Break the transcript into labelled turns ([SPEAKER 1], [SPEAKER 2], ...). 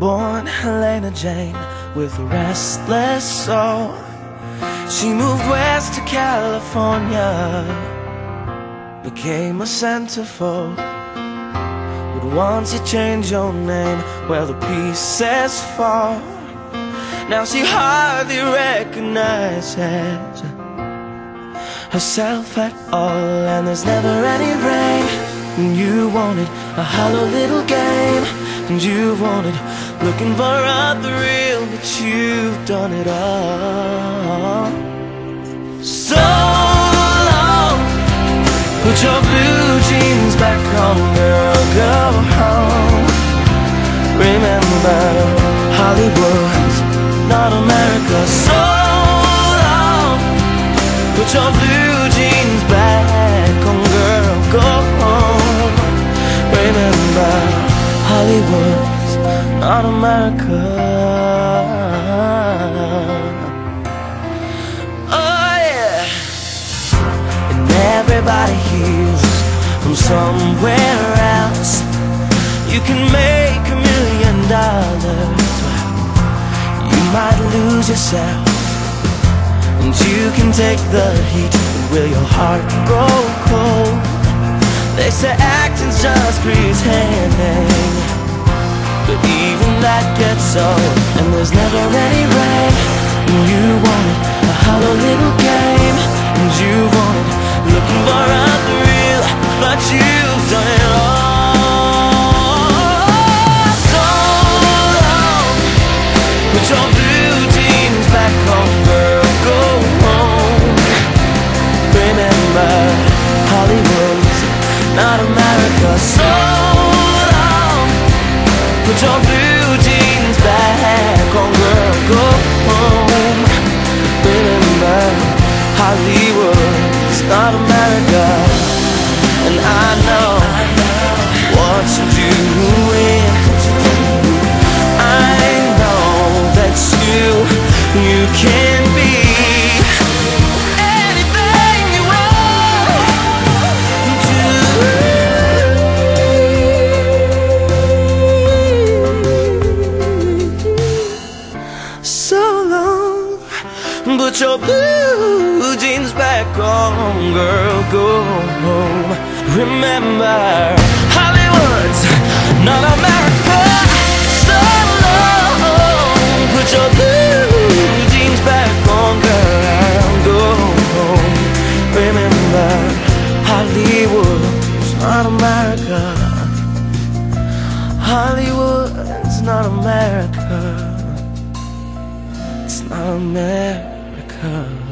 [SPEAKER 1] Born Helena Jane with a restless soul. She moved west to California, became a centerfold. But once you change your name, well, the pieces fall. Now she hardly recognizes herself at all, and there's never any rain. And you wanted a hollow little game, and you wanted looking for a thrill, but you've done it all. So long, put your blue jeans back on, girl, go home. Remember, Hollywood's not America. Not America. Oh yeah, and everybody hears from somewhere else. You can make a million dollars, you might lose yourself. And you can take the heat, will your heart grow cold? They say acting's just pretending, but even that gets old. And there's never any rain, and you wanted a hollow little game, and you wanted looking for a thrill, but you've done it all. So long, put your blue jeans back on, girl, put your blue jeans back on, girl, go home. Remember, Hollywood's not America. And I know what you're doing. I know that you, you can put your blue jeans back on, girl. Go home. Remember, Hollywood's not America. So long, put your blue jeans back on, girl. Go home. Remember, Hollywood's not America. Hollywood's not America. It's not America come.